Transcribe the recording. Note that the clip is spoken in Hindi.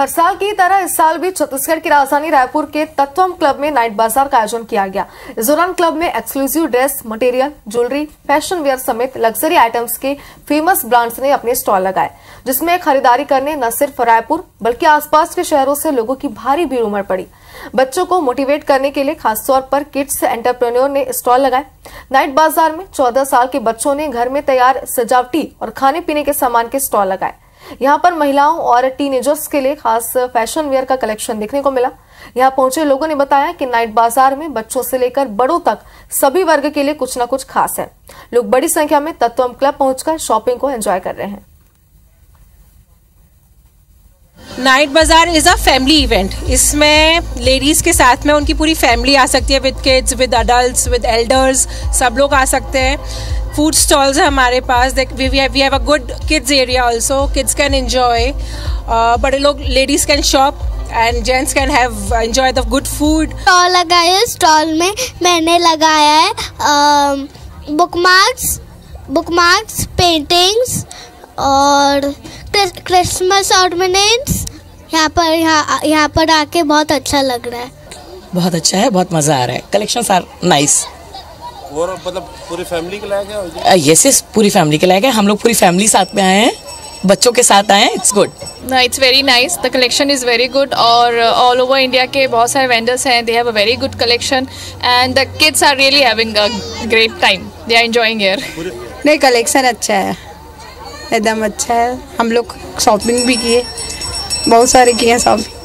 हर साल की तरह इस साल भी छत्तीसगढ़ की राजधानी रायपुर के तत्वम क्लब में नाइट बाज़ार का आयोजन किया गया। इस दौरान क्लब में exclusive dress, material, jewellery, fashion wear समेत लग्जरी आइटम्स के फ़ेमस ब्रांड्स ने अपने स्टॉल लगाए, जिसमें खरीदारी करने न सिर्फ़ रायपुर, बल्कि आसपास के शहरों से लोगों की भारी भीड़ उमड़ पड़ी। बच्चों को मोटिवेट करने के लिए खासतौर पर किड्स एंटरप्रेन्योर ने स्टॉल लगाए। नाइट बाज़ार में 14 साल के बच्चों ने घर में तैयार सजावटी और खाने पीने के सामान के स्टॉल लगाए। यहाँ पर महिलाओं और टीनेजर्स के लिए खास फ़ैशन वेयर का कलेक्शन देखने को मिला। यहाँ पहुँचे लोगों ने बताया कि नाइट बाज़ार में बच्चों से लेकर बड़ों तक सभी वर्ग के लिए कुछ न कुछ खास है। लोग बड़ी संख्या में तत्वम क्लब पहुंचकर शॉपिंग को एंजॉय कर रहे हैं। Night bazaar is a family event इसमें लेडीज़ के साथ में उनकी पूरी फैमिली आ सकती है with kids with adult with elders सब लोग आ सकते हैं। फ़ूड स्टॉल्स है हमारे पास। We have a good kids area also kids can enjoy बड़े लोग ladies can shop and gents can have enjoy the good food stall लगाया स्टॉल में मैंने लगाया है bookmarks bookmarks paintings और क्रिसमस ऑर्नामेंट्स यहाँ पर यहाँ यहाँ पर आके बहुत अच्छा लग रहा है। बहुत अच्छा है बहुत मज़ा आ रहा है। कलेक्शन आर नाइस और मतलब पूरी फैमिली के लायक है यस यस पूरी फैमिली के लायक है। हम लोग पूरी फैमिली साथ में आए हैं। बच्चों के साथ आए हैं। It's good it's very nice the collection is very good और ऑल ओवर इंडिया के बहुत सारे वेंडर्स हैं। They have a very good collection and the kids are really having a great time they are enjoying here नहीं कलेक्शन अच्छा है। एकदम अच्छा है। हम लोग शॉपिंग भी किए बहुत सारे किए हैं शॉपिंग